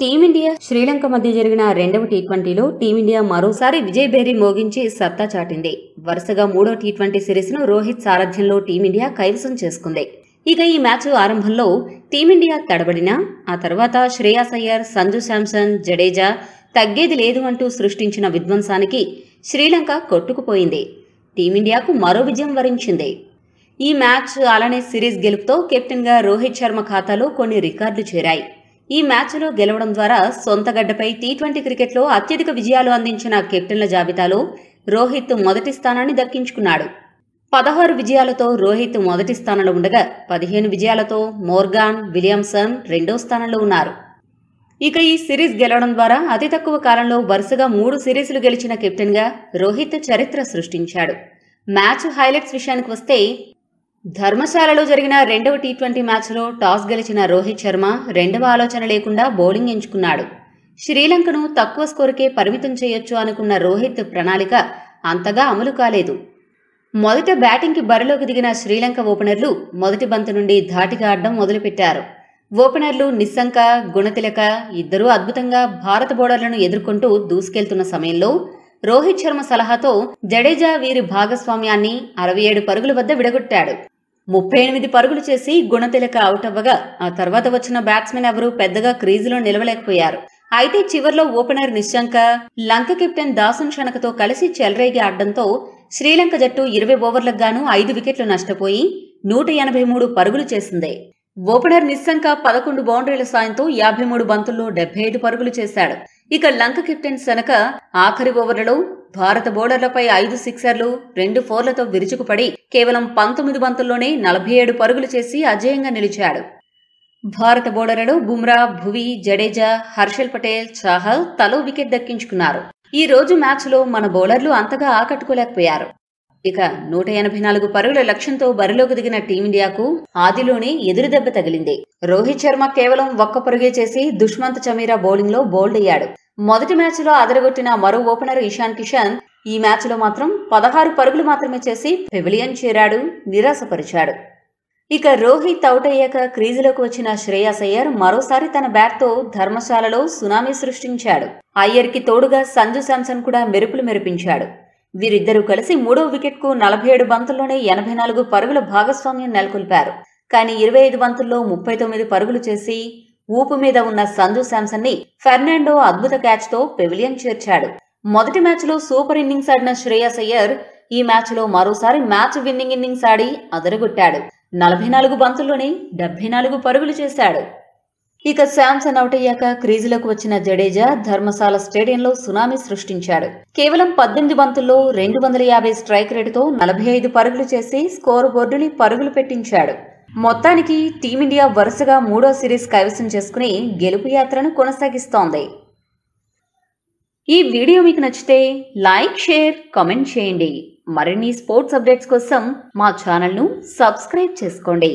Team India Sri Lanka మధ్య జరిగిన రెండవ టీ ట్వంటీలో టీమిండియా మరోసారి విజయ్ బేరీ మోగించి సత్తా చాటింది. వరుసగా మూడో టీ ట్వంటీ సిరీస్ను రోహిత్ సారథ్యంలో టీమిండియా కైవసం చేసుకుంది. ఇక ఈ మ్యాచ్ ఆరంభంలో టీమిండియా తడబడినా ఆ తర్వాత శ్రేయాస్ అయ్యర్ సంజు శాంసన్ జడేజా తగ్గేది లేదు అంటూ సృష్టించిన విధ్వంసానికి శ్రీలంక కొట్టుకుపోయింది. టీమిండియాకు మరో విజయం వరించింది. ఈ మ్యాచ్ అలానే సిరీస్ గెలుపుతో కెప్టెన్గా రోహిత్ శర్మ ఖాతాలో కొన్ని రికార్డులు చేరాయి. ఈ మ్యాచ్లో గెలవడం ద్వారా సొంత గడ్డపై టీ ట్వంటీ క్రికెట్లో అత్యధిక విజయాలు అందించిన కెప్టెన్ల జాబితాలో రోహిత్ మొదటి స్థానాన్ని దక్కించుకున్నాడు. పదహారు విజయాలతో రోహిత్ మొదటి స్థానంలో ఉండగా పదిహేను విజయాలతో మోర్గాన్ విలియమ్సన్ రెండో స్థానంలో ఉన్నారు. ఇక ఈ సిరీస్ గెలవడం ద్వారా అతి తక్కువ కాలంలో వరుసగా మూడు సిరీస్లు గెలిచిన కెప్టెన్గా రోహిత్ చరిత్ర సృష్టించాడు. మ్యాచ్ హైలైట్స్ విషయానికి వస్తే ధర్మశాలలో జరిగిన రెండవ టీ ట్వంటీ మ్యాచ్లో టాస్ గెలిచిన రోహిత్ శర్మ రెండవ ఆలోచన లేకుండా బౌలింగ్ ఎంచుకున్నాడు. శ్రీలంకను తక్కువ స్కోరుకే పరిమితం చేయొచ్చు అనుకున్న రోహిత్ ప్రణాళిక అంతగా అమలు కాలేదు. మొదట బ్యాటింగ్కి బరిలోకి దిగిన శ్రీలంక ఓపెనర్లు మొదటి బంతి నుండి ధాటిగా ఆడడం మొదలుపెట్టారు. ఓపెనర్లు నిస్సంక గుణతిలక ఇద్దరూ అద్భుతంగా భారత బౌలర్లను ఎదుర్కొంటూ దూసుకెళ్తున్న సమయంలో రోహిత్ శర్మ సలహాతో జడేజా వీరి భాగస్వామ్యాన్ని అరవై ఏడు పరుగుల వద్ద విడగొట్టాడు. ముప్పై ఎనిమిది పరుగులు చేసి గుణతిలక అవుట్ అవ్వగా ఆ తర్వాత వచ్చిన బ్యాట్స్మెన్ ఎవరూ పెద్దగా క్రీజులో నిలవలేకపోయారు. అయితే చివర్లో ఓపెనర్ నిశ్శంక లంక కెప్టెన్ దాసన్ షనకతో కలిసి చెలరేగి ఆడడంతో శ్రీలంక జట్టు ఇరవై ఓవర్లకు గాను ఐదు వికెట్లు నష్టపోయి నూట ఎనభై మూడు పరుగులు చేసింది. ఓపెనర్ నిశ్శంక పదకొండు బౌండరీల సాయంతో యాభై మూడు బంతుల్లో డెబ్బై ఐదు పరుగులు చేశాడు. ఇక లంక కెప్టెన్ సనక ఆఖరి ఓవర్లలో భారత బౌలర్లపై ఐదు సిక్సర్లు రెండు ఫోర్లతో విరుచుకుపడి కేవలం పంతొమ్మిది బంతుల్లోనే నలభై ఏడు పరుగులు చేసి అజేయంగా నిలిచాడు. భారత బౌలర్లలో బుమ్రా భువి జడేజా హర్షల్ పటేల్ చాహల్ తలో వికెట్ దక్కించుకున్నారు. ఈ రోజు మ్యాచ్లో మన బౌలర్లు అంతగా ఆకట్టుకోలేకపోయారు. ఇక నూట ఎనభై నాలుగు పరుగుల లక్ష్యంతో బరిలోకి దిగిన టీమిండియాకు ఆదిలోనే ఎదురు దెబ్బ తగిలింది. రోహిత్ శర్మ కేవలం ఒక్క పరుగే చేసి దుష్మంత్ చమీరా బౌలింగ్లో బౌల్డ్ అయ్యాడు. మొదటి మ్యాచ్లో అదరగొట్టిన మరో ఓపెనర్ ఇషాన్ కిషన్ ఈ మ్యాచ్లో మాత్రం పదహారు పరుగులు మాత్రమే చేసి పెవిలియన్ చేరాడు నిరాశపరిచాడు. ఇక రోహిత్ అవుట్ అయ్యాక క్రీజులోకి వచ్చిన శ్రేయాస్ అయ్యర్ మరోసారి తన బ్యాట్తో ధర్మశాలలో సునామీ సృష్టించాడు. అయ్యర్కి తోడుగా సంజు శాంసన్ కూడా మెరుపులు మెరిపించాడు. వీరిద్దరూ కలిసి మూడో వికెట్కు నలభై ఏడు బంతుల్లోనే ఎనభై నాలుగు పరుగుల భాగస్వామ్యం నెలకొల్పారు. కానీ ఇరవై ఐదు బంతుల్లో ముప్పై తొమ్మిది పరుగులు చేసి ఊపు మీద ఉన్న సంజు శాంసన్ని ఫెర్నాండో అద్భుత క్యాచ్తో పెవిలియన్ చేర్చాడు. మొదటి మ్యాచ్లో సూపర్ ఇన్నింగ్స్ ఆడిన శ్రేయస్ అయ్యర్ ఈ మ్యాచ్లో మరోసారి మ్యాచ్ విన్నింగ్ ఇన్నింగ్స్ ఆడి అదరగొట్టాడు. నలభై నాలుగు బంతుల్లోనే డెబ్బై నాలుగు పరుగులు చేశాడు. ఇక శాంసన్ అవుట్ అయ్యాక క్రీజులకు వచ్చిన జడేజా ధర్మశాల స్టేడియంలో సునామీ సృష్టించాడు. కేవలం పద్దెనిమిది బంతుల్లో రెండు వందల యాభై స్ట్రైక్ రేటుతో నలభై ఐదు పరుగులు చేసి స్కోర్ బోర్డుని పరుగులు పెట్టించాడు. మొత్తానికి టీమిండియా వరుసగా మూడో సిరీస్ కైవసం చేసుకుని గెలుపు యాత్రను కొనసాగిస్తోంది. ఈ వీడియో మీకు నచ్చితే లైక్ షేర్ కామెంట్ చేయండి. మరిన్ని స్పోర్ట్స్ అప్డేట్స్ కోసం మా ఛానల్ను సబ్స్క్రైబ్ చేసుకోండి.